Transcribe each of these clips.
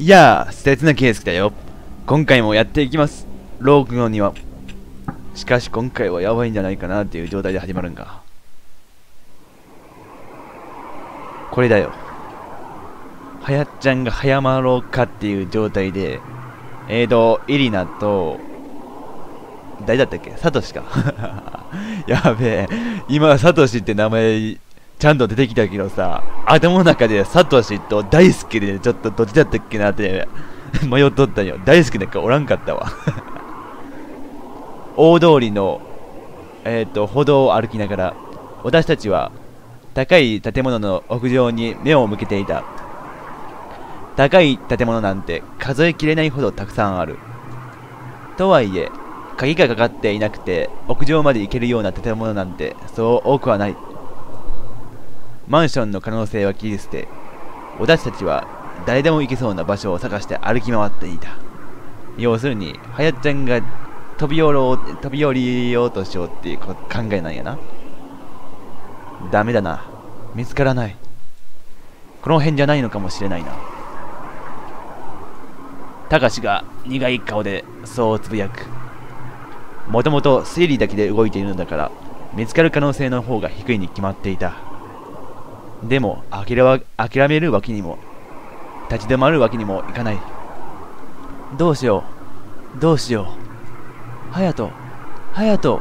いやあ、切なケースだよ。今回もやっていきます。ロークの庭。しかし今回はやばいんじゃないかなっていう状態で始まるんか。これだよ。はやっちゃんが早まろうかっていう状態で、えーと、イリナと、誰だったっけ？サトシか。やべえ。今、サトシって名前、ちゃんと出てきたけどさ、頭の中でサトシと大好きでちょっとどっちだったっけなって 迷っとったんよ。大好きなんかおらんかったわ 大通りの、えっ、ー、と、歩道を歩きながら、私たちは高い建物の屋上に目を向けていた。高い建物なんて数えきれないほどたくさんある。とはいえ、鍵がかかっていなくて屋上まで行けるような建物なんてそう多くはない。マンションの可能性は切り捨て、私たちは誰でも行けそうな場所を探して歩き回っていた。要するに、はやちゃんが飛び降ろう、飛び降りようとしようっていう考えなんやな。ダメだな。見つからない。この辺じゃないのかもしれないな。たかしが苦い顔でそうつぶやく。もともと推理だけで動いているのだから、見つかる可能性の方が低いに決まっていた。でも諦めるわけにも、立ち止まるわけにもいかない。どうしよう。どうしよう。隼人、隼人。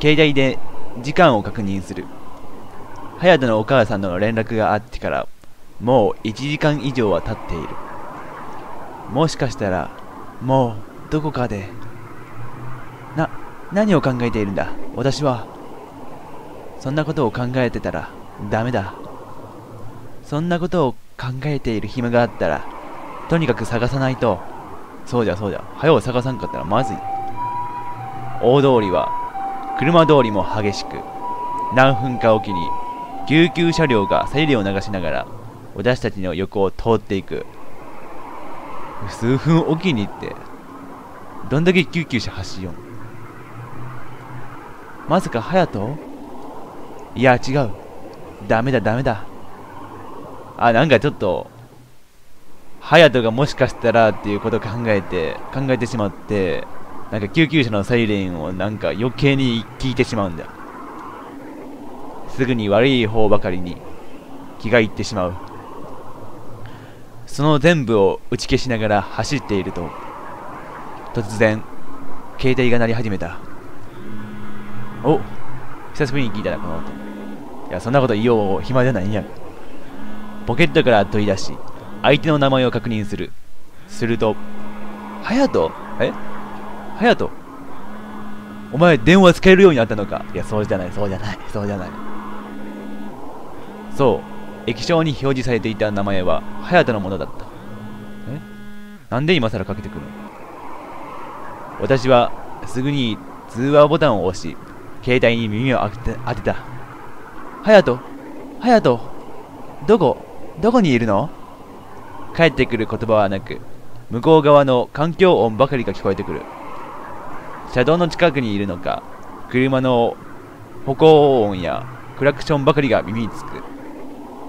携帯で時間を確認する。隼人のお母さんの連絡があってから、もう1時間以上は経っている。もしかしたら、もう、どこかで。な、何を考えているんだ？私は。そんなことを考えてたら、ダメだ。そんなことを考えている暇があったら、とにかく探さないと。そうじゃそうじゃ。早う探さんかったらまずい。大通りは、車通りも激しく、何分かおきに、救急車両がサイレンを流しながら、私たちの横を通っていく。数分おきにって、どんだけ救急車走よんまさか隼人？いや、違う。ダメだ、ダメだ。あ、なんかちょっと、隼人がもしかしたらっていうことを考えて、考えてしまって、なんか救急車のサイレンをなんか余計に聞いてしまうんだ。すぐに悪い方ばかりに気がいってしまう。その全部を打ち消しながら走っていると突然携帯が鳴り始めたお久しぶりに聞いたなこの音いやそんなこと言おう暇じゃないん。やポケットから取り出し相手の名前を確認する。すると隼人え隼人お前電話使えるようになったのかいやそうじゃない。そうじゃない。そうじゃない。そう。液晶に表示されていた名前は隼人のものだったえ？なんで今更かけてくるの？私はすぐに通話ボタンを押し携帯に耳を当てた。隼人隼人どこどこにいるの？帰ってくる言葉はなく向こう側の環境音ばかりが聞こえてくる車道の近くにいるのか車の歩行音やクラクションばかりが耳につく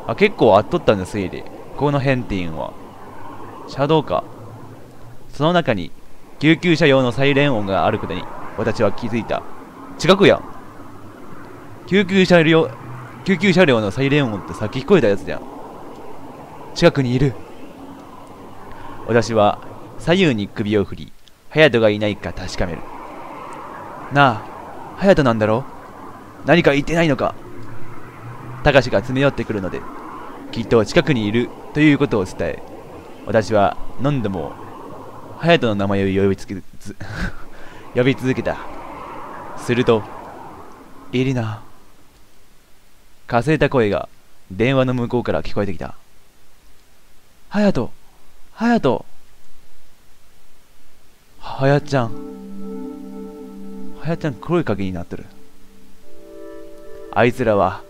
あ、結構あっとったんです、推理。この辺っていうのは。車道か。その中に、救急車用のサイレン音があることに、私は気づいた。近くやん。救急車両、救急車両のサイレン音ってさっき聞こえたやつじゃん。近くにいる。私は、左右に首を振り、隼人がいないか確かめる。なあ、隼人なんだろ何か言ってないのか？高志が詰め寄ってくるので、きっと近くにいるということを伝え、私は何度も隼人の名前を呼びつけず 呼び続けた。すると、イリナ。かすれた声が電話の向こうから聞こえてきた。隼人隼人はやちゃん。はやちゃん黒い影になってる。あいつらは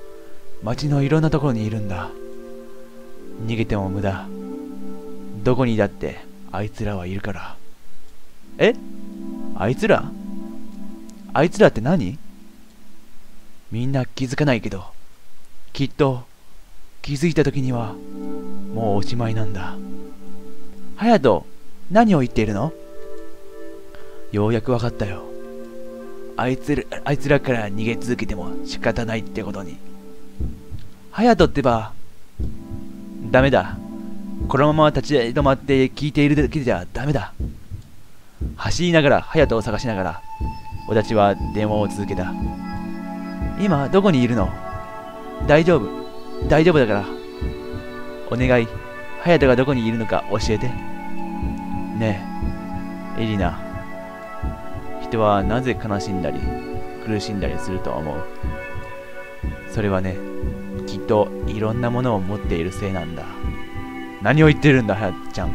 街のいろんなところにいるんだ。逃げても無駄。どこにだってあいつらはいるから。え？あいつら？あいつらって何？みんな気づかないけど、きっと気づいた時にはもうおしまいなんだ。隼人、何を言っているの？ようやくわかったよ。あいつら、あいつらから逃げ続けても仕方ないってことに。隼人ってば、ダメだ。このまま立ち止まって聞いているだけじゃダメだ。走りながら隼人を探しながら、私は電話を続けた。今、どこにいるの？大丈夫。大丈夫だから。お願い。隼人がどこにいるのか教えて。ねえ、エリナ。人はなぜ悲しんだり、苦しんだりすると思う。それはね、きっといろんなものを持っているせいなんだ。何を言ってるんだ、はやちゃん。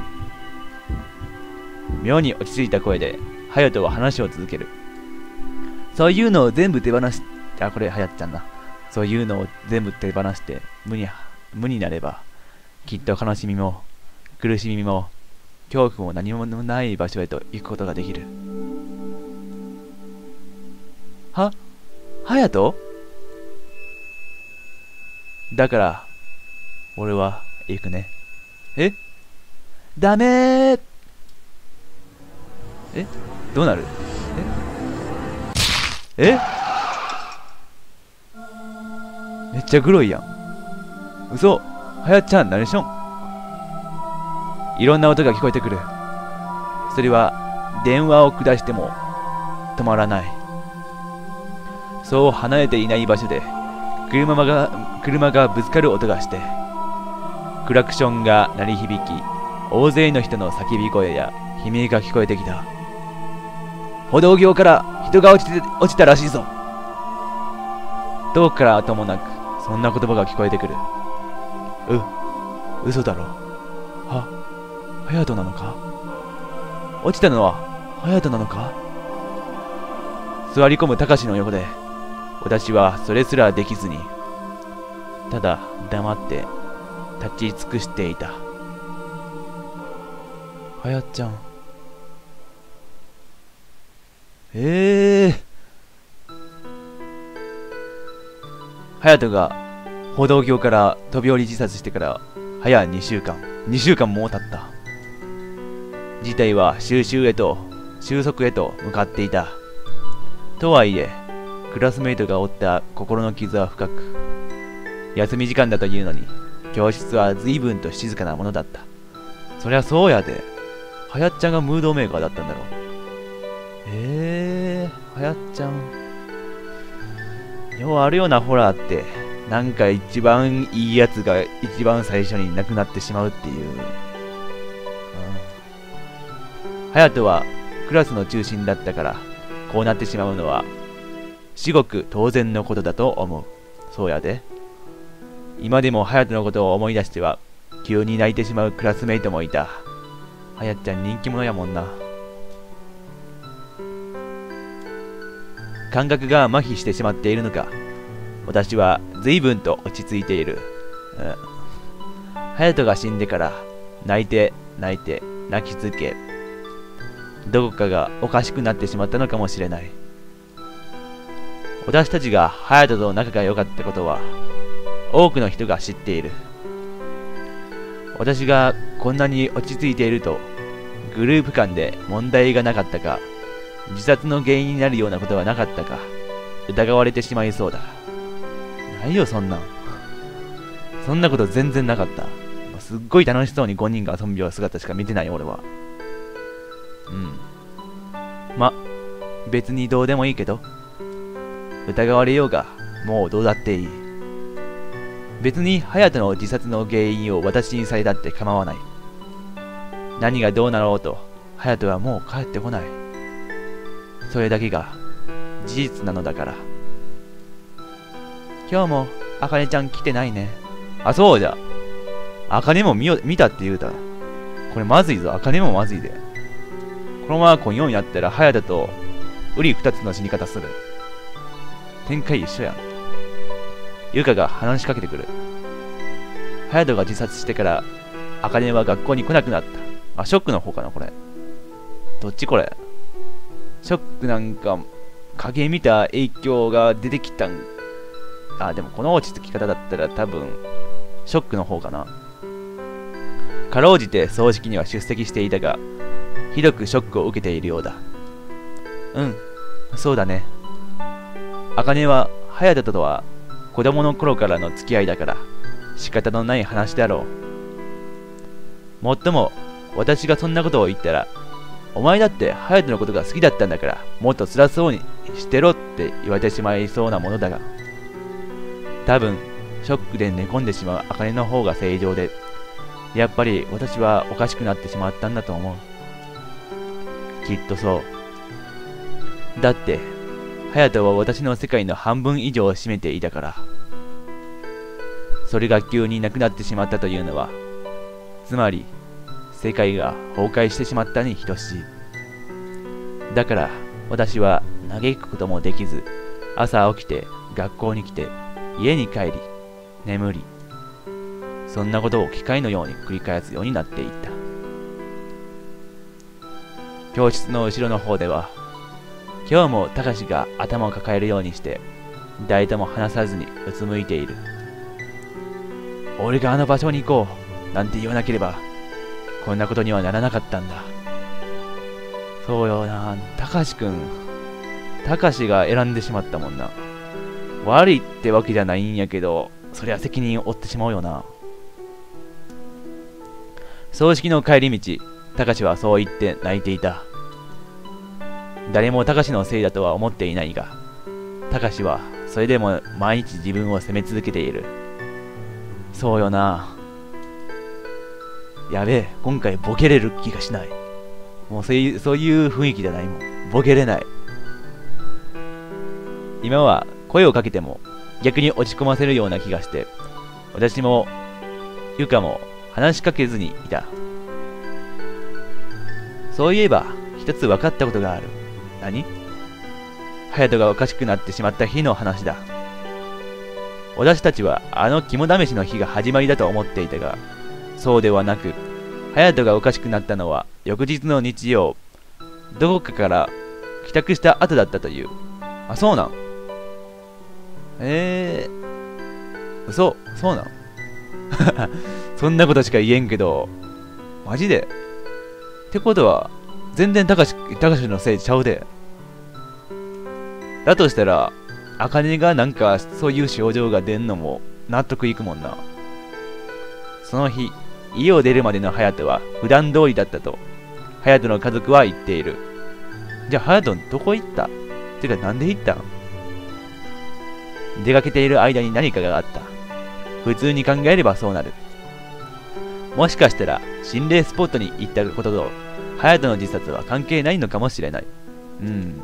妙に落ち着いた声で、ハヤトは話を続ける。そういうのを全部手放し、あ、これはやっちゃんだ。そういうのを全部手放して無に、無になれば、きっと悲しみも、苦しみも、恐怖も何もない場所へと行くことができる。は、ハヤトだから、俺は行くね。え？ダメー！え？どうなる？え？え？っちゃグロいやん。嘘はやちゃん、何しょんいろんな音が聞こえてくる。それは、電話を下しても止まらない。そう離れていない場所で、車が車がぶつかる音がして、クラクションが鳴り響き、大勢の人の叫び声や悲鳴が聞こえてきた。歩道橋から人が落ちて落ちたらしいぞ。遠くから後もなく、そんな言葉が聞こえてくる。う、嘘だろ。は、隼人なのか？落ちたのは隼人なのか？座り込む高志の横で、私はそれすらできずに、ただ黙って立ち尽くしていた。はやちゃん。ええー。隼人が歩道橋から飛び降り自殺してから早2週間。2週間もう経った。事態は収集へと、収束へと向かっていた。とはいえ、クラスメイトが負った心の傷は深く、休み時間だというのに、教室は随分と静かなものだった。そりゃそうやで。はやっちゃんがムードメーカーだったんだろう。えー、はやっちゃん。ようあるようなホラーって、なんか一番いいやつが一番最初に亡くなってしまうっていう。ハヤトはクラスの中心だったから、こうなってしまうのは、至極当然のことだと思う。そうやで。今でも隼人のことを思い出しては、急に泣いてしまうクラスメイトもいた。はやちゃん人気者やもんな。感覚が麻痺してしまっているのか、私は随分と落ち着いている。隼人が死んでから泣いて泣いて泣き続け、どこかがおかしくなってしまったのかもしれない。私たちが隼人と仲が良かったことは多くの人が知っている。私がこんなに落ち着いているとグループ間で問題がなかったか自殺の原因になるようなことはなかったか疑われてしまいそうだ。ないよそんなん。そんなこと全然なかった。すっごい楽しそうに5人が遊びを姿しか見てない俺は。うん。ま、別にどうでもいいけど。疑われようが、もうどうだっていい。別に隼人の自殺の原因を私にされたって構わない。何がどうなろうと、隼人はもう帰ってこない。それだけが事実なのだから。今日も、あかねちゃん来てないね。あ、そうじゃ。あかねも見よ見たって言うた。これまずいぞ。あかねもまずいで。このまま今4やったら、隼人と、ウリ二つの死に方する。展開一緒やん。ゆかが話しかけてくる。隼人が自殺してから、あかねは学校に来なくなった。あ、ショックの方かな、これ。どっちこれ？ショックなんか、影見た影響が出てきたん。あ、でもこの落ち着き方だったら多分、ショックの方かな。かろうじて葬式には出席していたが、ひどくショックを受けているようだ。うん、そうだね。茜は隼人とは子供の頃からの付き合いだから仕方のない話だろう。もっとも、私がそんなことを言ったら、お前だって隼人のことが好きだったんだから、もっと辛そうにしてろって言われてしまいそうなものだが。多分、ショックで寝込んでしまう茜の方が正常で、やっぱり私はおかしくなってしまったんだと思う。きっとそう。だって、隼人は私の世界の半分以上を占めていたから。それが急になくなってしまったというのは、つまり、世界が崩壊してしまったに等しい。だから、私は嘆くこともできず、朝起きて、学校に来て、家に帰り、眠り、そんなことを機械のように繰り返すようになっていった。教室の後ろの方では、今日も高志が頭を抱えるようにして、誰とも話さずにうつむいている。俺があの場所に行こう、なんて言わなければ、こんなことにはならなかったんだ。そうよな、高志くん。高志が選んでしまったもんな。悪いってわけじゃないんやけど、そりゃ責任を負ってしまうよな。葬式の帰り道、高志はそう言って泣いていた。誰も高志のせいだとは思っていないが、高志はそれでも毎日自分を責め続けている。そうよな。やべえ、今回ボケれる気がしない。もうそういうそういう雰囲気じゃないもん。ボケれない。今は声をかけても逆に落ち込ませるような気がして、私も、ゆかも話しかけずにいた。そういえば、一つ分かったことがある。何？隼人がおかしくなってしまった日の話だ。私たちはあの肝試しの日が始まりだと思っていたが、そうではなく、隼人がおかしくなったのは翌日の日曜、どこかから帰宅した後だったという。あ、そうなんえー、嘘、そうなん そんなことしか言えんけど、マジでってことは、全然高し、高しのせいちゃうで。だとしたら、あかねがなんかそういう症状が出んのも納得いくもんな。その日、家を出るまでの隼人は普段通りだったと、隼人の家族は言っている。じゃあ隼人どこ行ったてかなんで行ったん出かけている間に何かがあった。普通に考えればそうなる。もしかしたら心霊スポットに行ったことと、隼人の自殺は関係ないのかもしれない。うん。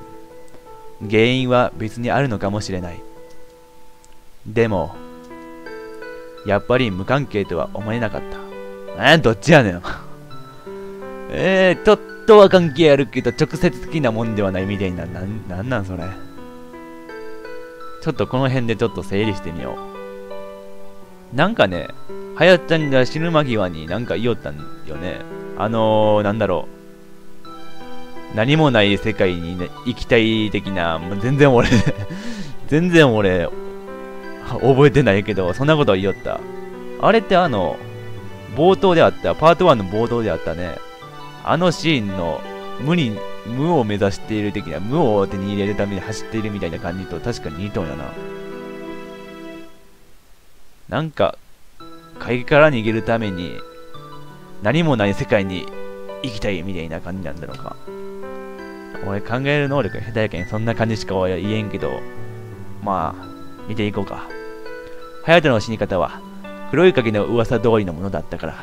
原因は別にあるのかもしれない。でも、やっぱり無関係とは思えなかった。え、どっちやねん。えー、ちょっとは関係あるけど、直接的なもんではないみたいな、なん、なんなんそれ。ちょっとこの辺でちょっと整理してみよう。なんかね、はやちゃんが死ぬ間際になんか言おったんよね。あのー、なんだろう。何もない世界に、ね、行きたい的な、もう全然俺 全然俺、覚えてないけど、そんなこと言おった。あれってあの、冒頭であった、パート1の冒頭であったね、あのシーンの無に無を目指している的な、無を手に入れるために走っているみたいな感じと確かに似とんやな。なんか、影から逃げるために、何もない世界に行きたいみたいな感じなんだろうか。俺考える能力が下手やけん、そんな感じしか言えんけど、まあ、見ていこうか。隼人の死に方は、黒い影の噂通りのものだったから。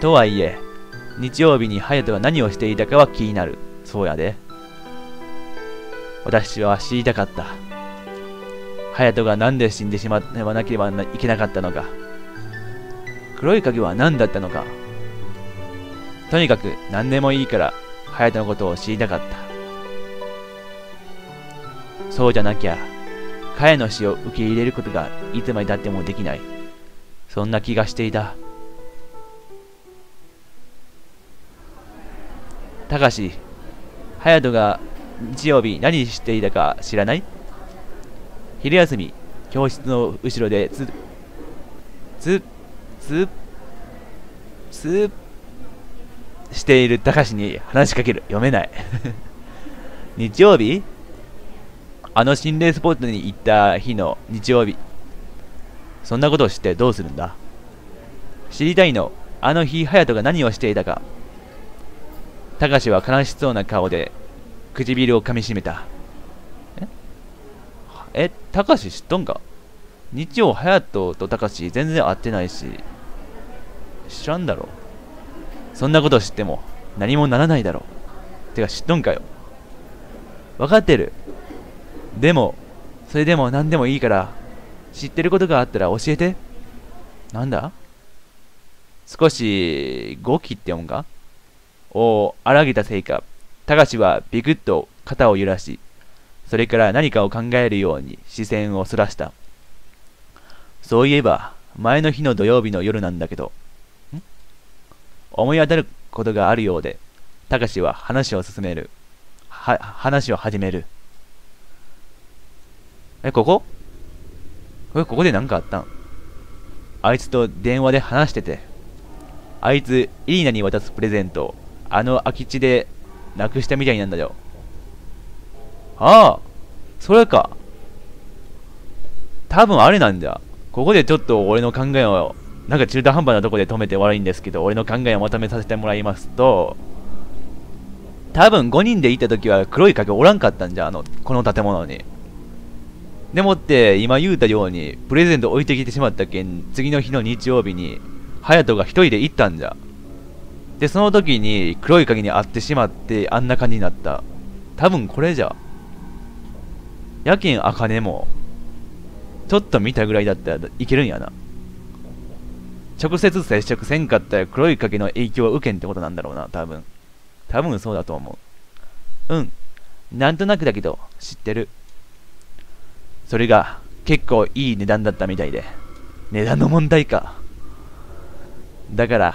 とはいえ、日曜日に隼人が何をしていたかは気になる。そうやで。私は知りたかった。隼人が何で死んでしまわなければいけなかったのか。黒い影は何だったのか。とにかく何でもいいから、隼人のことを知りたかった。そうじゃなきゃ、彼の死を受け入れることがいつまでたってもできない。そんな気がしていた。たかし、隼人が日曜日何していたか知らない？昼休み、教室の後ろでつ、つ、つ、スーしている高橋に話しかける。読めない。日曜日？あの心霊スポットに行った日の日曜日。そんなことを知ってどうするんだ？知りたいの。あの日、隼人が何をしていたか。高橋は悲しそうな顔で唇を噛みしめた。え？え、高橋知っとんか？日曜、隼人と高橋全然会ってないし、知らんだろ。そんなこと知っても何もならないだろ。てか知っとんかよ。分かってる。でも、それでも何でもいいから、知ってることがあったら教えて。なんだ？少し、語気って読むか？を荒げたせいか、高志はビクッと肩を揺らし、それから何かを考えるように視線をそらした。そういえば、前の日の土曜日の夜なんだけど、ん？思い当たることがあるようで、高志は話を進める。は、話を始める。え、ここ？これ、ここで何かあったん？あいつと電話で話してて、あいつ、イリーナに渡すプレゼントあの空き地でなくしたみたいなんだよ。ああ、それか。多分あれなんだ。ここでちょっと俺の考えを、なんか中途半端なとこで止めて悪いんですけど、俺の考えをまとめさせてもらいますと、多分5人で行った時は黒い影おらんかったんじゃ、あの、この建物に。でもって、今言うたように、プレゼント置いてきてしまったけん、次の日の日曜日に、隼人が一人で行ったんじゃ。で、その時に黒い影に会ってしまってあんな感じになった。多分これじゃ。やけん茜も、ちょっと見たぐらいだったらいけるんやな。直接接触せんかったら黒い影の影響を受けんってことなんだろうな、多分。多分そうだと思う。うん。なんとなくだけど、知ってる。それが、結構いい値段だったみたいで。値段の問題か。だから、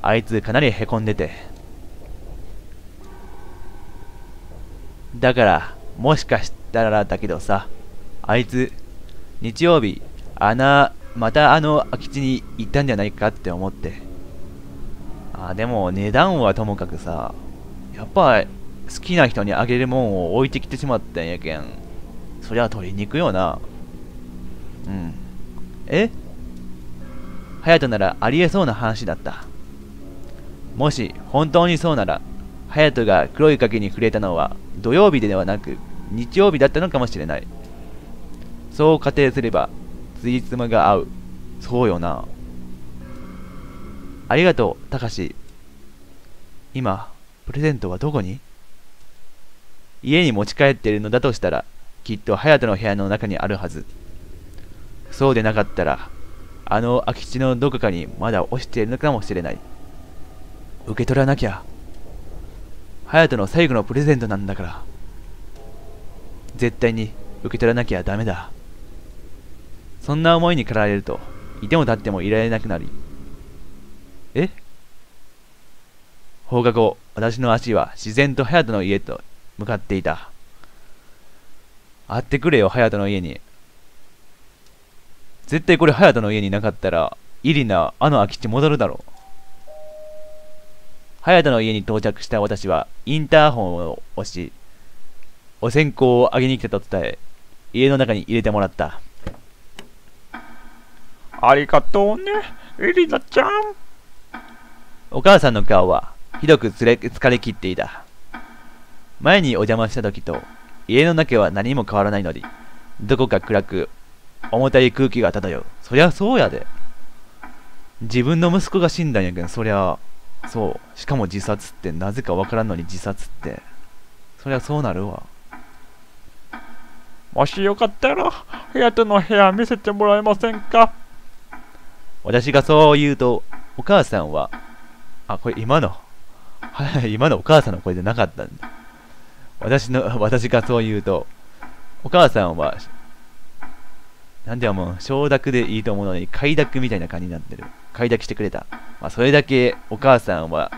あいつかなりへこんでて。だから、もしかしたらだけどさ、あいつ、日曜日、あな、またあの空き地に行ったんじゃないかって思って。あ、でも値段はともかくさ、やっぱ好きな人にあげるもんを置いてきてしまったんやけん。そりゃ取りに行くよな。うん。え？隼人ならありえそうな話だった。もし本当にそうなら、隼人が黒い影に触れたのは土曜日ではなく日曜日だったのかもしれない。そう仮定すれば、辻褄が合う。そうよな。ありがとう、たかし。今、プレゼントはどこに？家に持ち帰ってるのだとしたら、きっと隼人の部屋の中にあるはず。そうでなかったら、あの空き地のどこかにまだ落ちているのかもしれない。受け取らなきゃ。隼人の最後のプレゼントなんだから。絶対に受け取らなきゃダメだ。そんな思いに駆られると、いても立ってもいられなくなり。え？放課後、私の足は自然と隼人の家と向かっていた。会ってくれよ、隼人の家に。絶対これ隼人の家になかったら、イリナ、あの空き地戻るだろう。隼人の家に到着した私は、インターホンを押し、お線香をあげに来たと伝え、家の中に入れてもらった。ありがとうね、エリナちゃん。お母さんの顔は、ひどくつれ疲れ切っていた。前にお邪魔した時と、家の中は何も変わらないのに、どこか暗く、重たい空気が漂う。そりゃそうやで。自分の息子が死んだんやけん、そりゃ、そう。しかも自殺って、なぜかわからんのに自殺って。そりゃそうなるわ。もしよかったら、部屋との部屋見せてもらえませんか？私がそう言うと、お母さんは、あ、これ今の、はい、今のお母さんの声じゃなかったんだ。私の、私がそう言うと、お母さんは、なんでもう、承諾でいいと思うのに、快諾みたいな感じになってる。快諾してくれた。まあ、それだけお母さんは、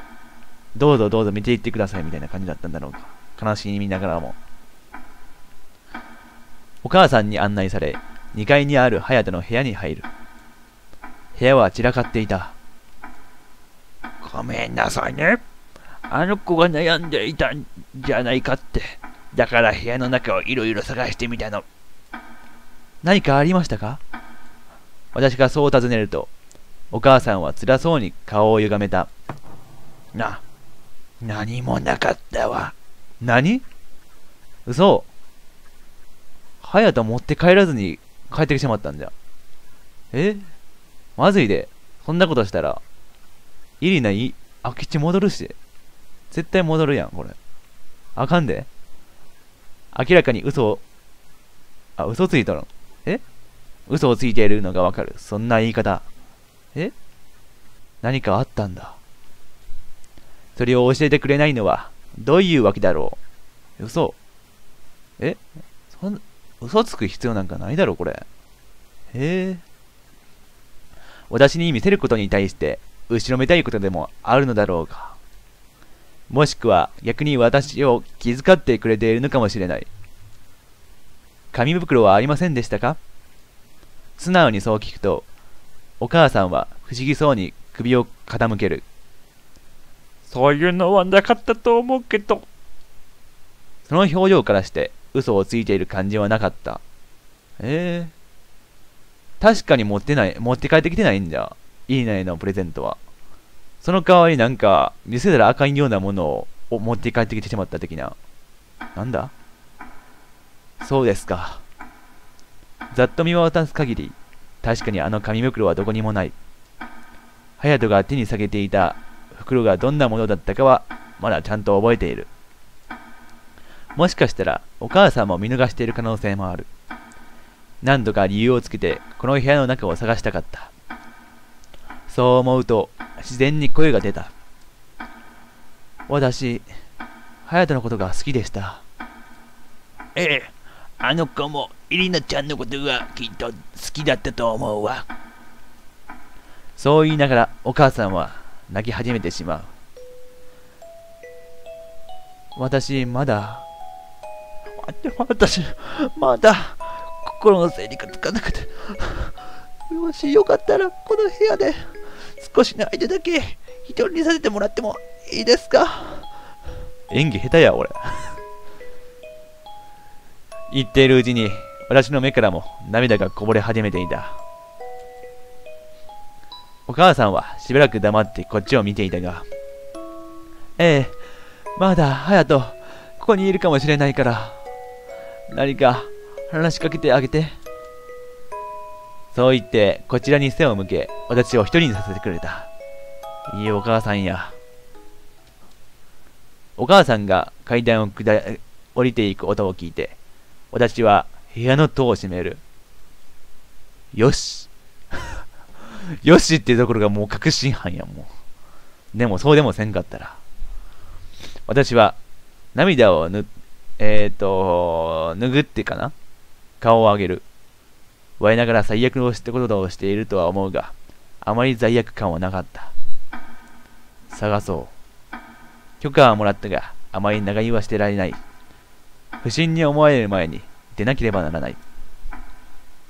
どうぞどうぞ見ていってくださいみたいな感じだったんだろうか。悲しみながらも。お母さんに案内され、2階にある隼人の部屋に入る。部屋は散らかっていた。ごめんなさいね。あの子が悩んでいたんじゃないかって。だから部屋の中をいろいろ探してみたの。何かありましたか？私がそう尋ねると、お母さんは辛そうに顔を歪めた。な、何もなかったわ。何？嘘隼人持って帰らずに帰ってきてしまったんじゃ。え？まずいで。そんなことしたら、イリナい、空き地戻るし。絶対戻るやん、これ。あかんで。明らかに嘘を、あ、嘘ついとるえ？嘘をついているのがわかる。そんな言い方。え？何かあったんだ。それを教えてくれないのは、どういうわけだろう。嘘。え？そん、嘘つく必要なんかないだろ、これ。へえ。私に見せることに対して、後ろめたいことでもあるのだろうか。もしくは逆に私を気遣ってくれているのかもしれない。紙袋はありませんでしたか？素直にそう聞くと、お母さんは不思議そうに首を傾ける。そういうのはなかったと思うけど。その表情からして嘘をついている感じはなかった。ええー、確かに持ってない、持って帰ってきてないんじゃ。いいねのプレゼントは。その代わりなんか、見せたらあかんようなものを持って帰ってきてしまった的な。なんだ？そうですか。ざっと見渡す限り、確かにあの紙袋はどこにもない。隼人が手に下げていた袋がどんなものだったかは、まだちゃんと覚えている。もしかしたら、お母さんも見逃している可能性もある。何度か理由をつけて、この部屋の中を探したかった。そう思うと、自然に声が出た。私、隼人のことが好きでした。ええ、あの子もイリナちゃんのことがきっと好きだったと思うわ。そう言いながらお母さんは泣き始めてしまう。私、まだ。私、まだ、心の整理がつかなくて。もしよかったら、この部屋で。少しの間だけ一人にさせてもらってもいいですか？演技下手や、俺。言っているうちに、私の目からも涙がこぼれ始めていた。お母さんはしばらく黙ってこっちを見ていたが、ええ、まだ隼人、ここにいるかもしれないから、何か話しかけてあげて。そう言って、こちらに背を向け、私を一人にさせてくれた。いいお母さんや。お母さんが階段を下降りていく音を聞いて、私は部屋の戸を閉める。よし。よしっていうところがもう確信犯やもう。でもそうでもせんかったら。私は涙をぬ、えっ、ー、と、拭ってかな？顔を上げる。我ながら最悪をしたことをしているとは思うが、あまり罪悪感はなかった。探そう。許可はもらったが、あまり長居はしてられない。不審に思われる前に出なければならない。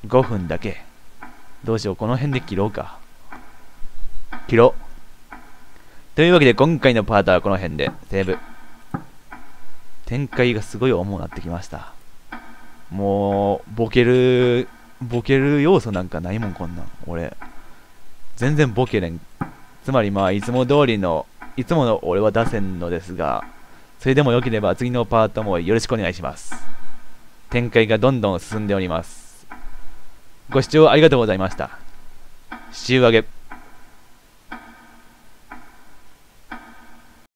5分だけ。どうしよう、この辺で切ろうか。切ろう。というわけで今回のパートはこの辺でセーブ。展開がすごい重くなってきました。もう、ボケるボケる要素なんかないもん、こんなん。俺。全然ボケれん。つまりまあ、いつも通りの、いつもの俺は出せんのですが、それでも良ければ次のパートもよろしくお願いします。展開がどんどん進んでおります。ご視聴ありがとうございました。週上げ。